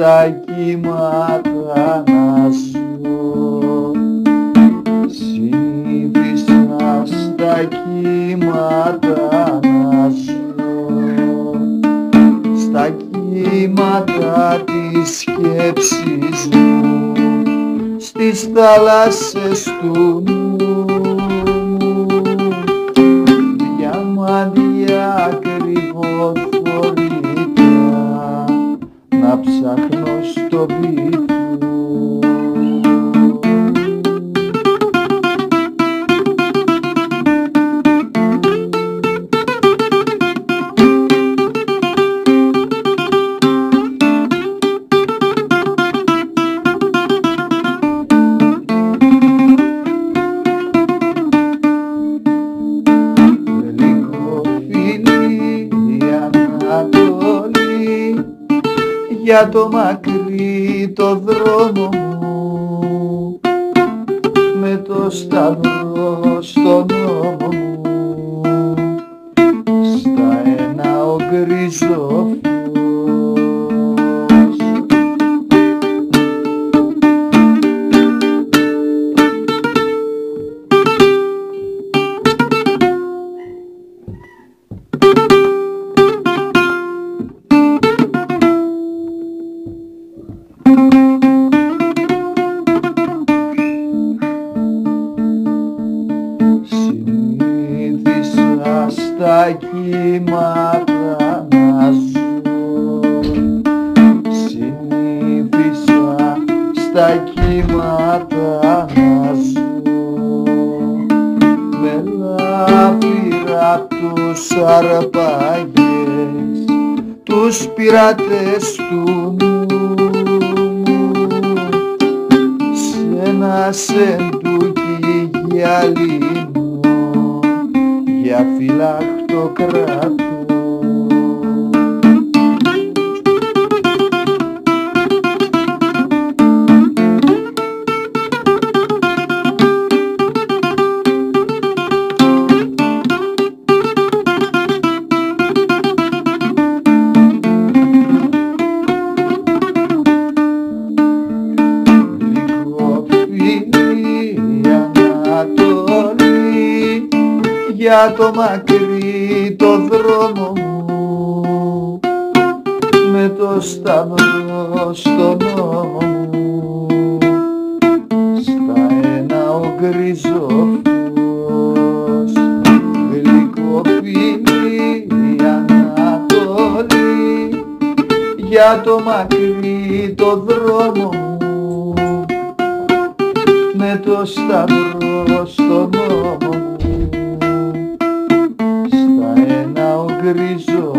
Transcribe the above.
στα κύματα να ζω. Συνήθισα στα κύματα να ζω. Στα κύματα της σκέψης μου Στις θάλασσες του νου για το μακρύ το δρόμο μου. Με το σταυρό στον νόμο μου Συνήθισα στα κύματα να ζω Συνήθισα στα κύματα να ζω Με λάφυρα τους αρπαγές τους πειρατές του νου. Σ' ένα σεντούκι γυαλίνο για για το μακρύ το δρόμο μου. Με το σταυρό στον νόμο μου. Στα ένα ο γκρίζο φως Λίγο φίλη Ανατολή. Για το μακρύ το δρόμο μου. Με το σταυρό στον νόμο μου γκρίζο